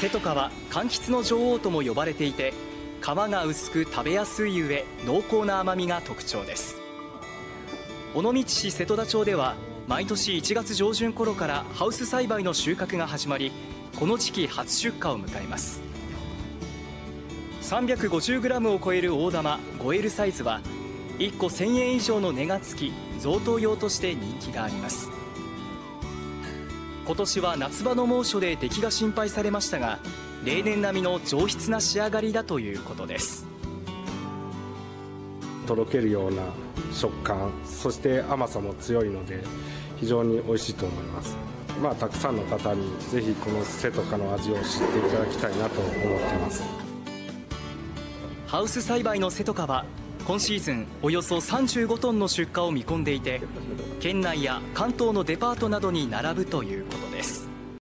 瀬戸カは柑橘の女王とも呼ばれていて皮が薄く食べやすい上濃厚な甘みが特徴です。尾道市瀬戸田町では毎年1月上旬頃からハウス栽培の収穫が始まりこの時期初出荷を迎えます。350g を超える大玉 5L サイズは1個1000円以上の値がつき贈答用として人気があります。今年は夏場の猛暑で出来が心配されましたが例年並みの上質な仕上がりだということです。とろけるような食感そして甘さも強いので非常に美味しいと思います。まあたくさんの方にぜひこの瀬とかの味を知っていただきたいなと思ってます。ハウス栽培の瀬戸カは今シーズンおよそ35トンの出荷を見込んでいて県内や関東のデパートなどに並ぶということです。